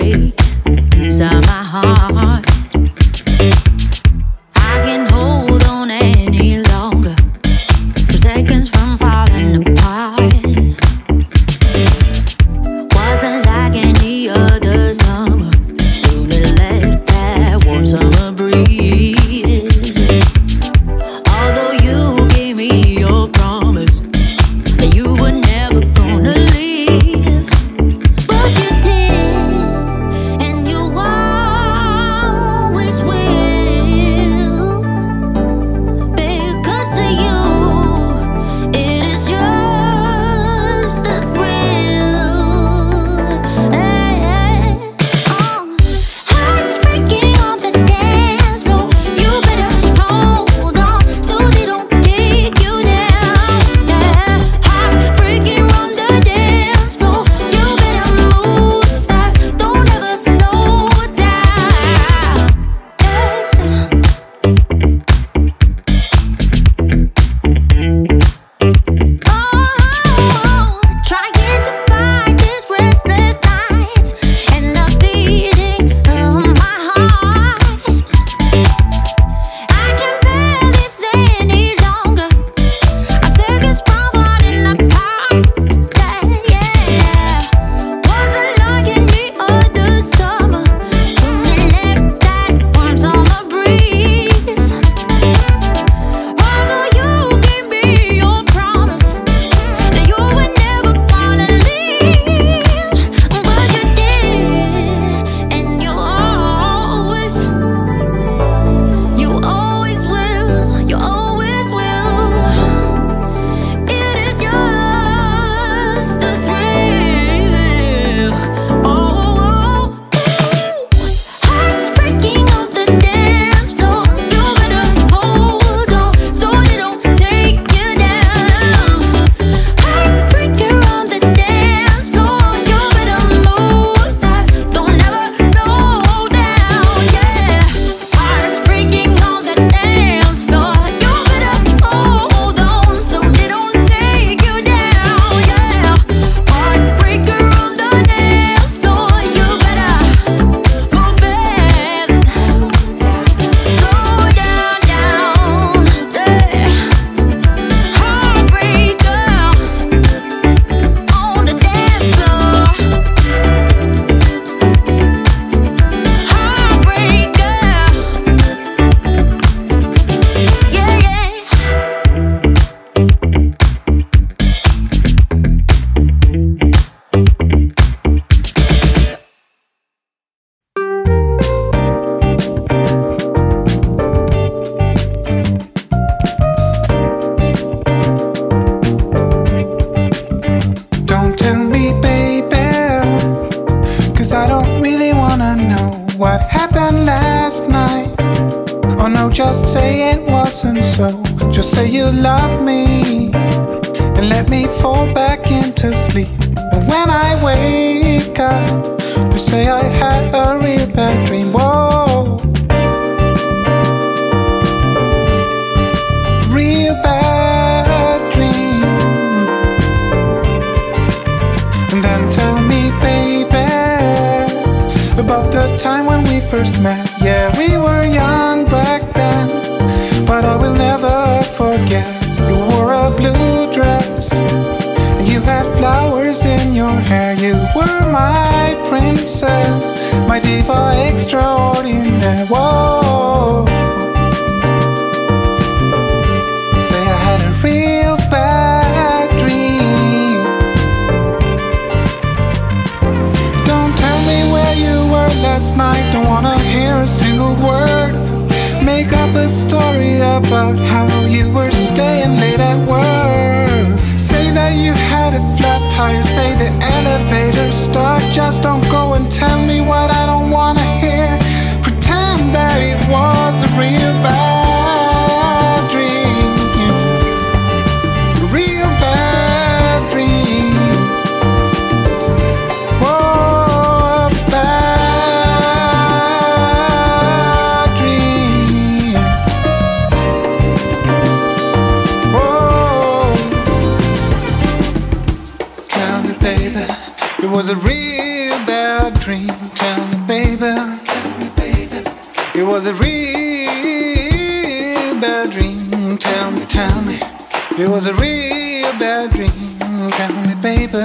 were never gonna leave. Say it wasn't so. Just say you love me and let me fall back into sleep. And when I wake up, you say I had a real bad dream. Whoa. Real bad dream. And then tell me, baby, about the time when we first met. Yeah, we were in your hair. You were my princess, my diva extraordinaire. Whoa. Say I had a real bad dream. Don't tell me where you were last night. Don't wanna hear a single word. Make up a story about how you were staying late at work. A flat tire. Say the elevator's stuck. Just don't go and tell me what I was a real bad dream. Tell me, baby, tell me, baby, it was a real bad dream. Tell me, tell me, it was a real bad dream. Tell me, baby,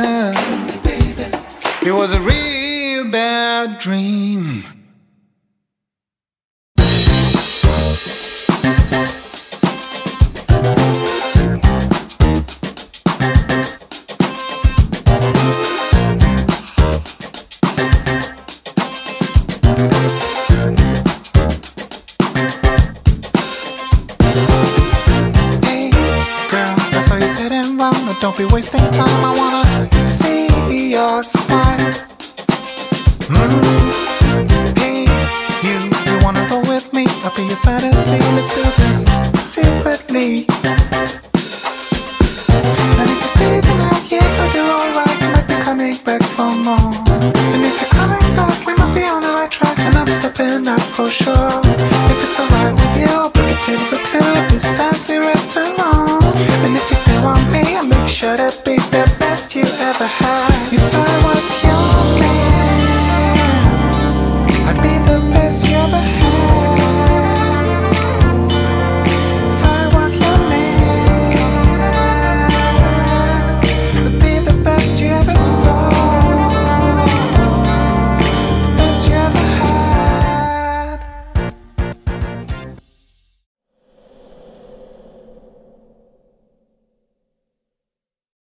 it was a real bad dream.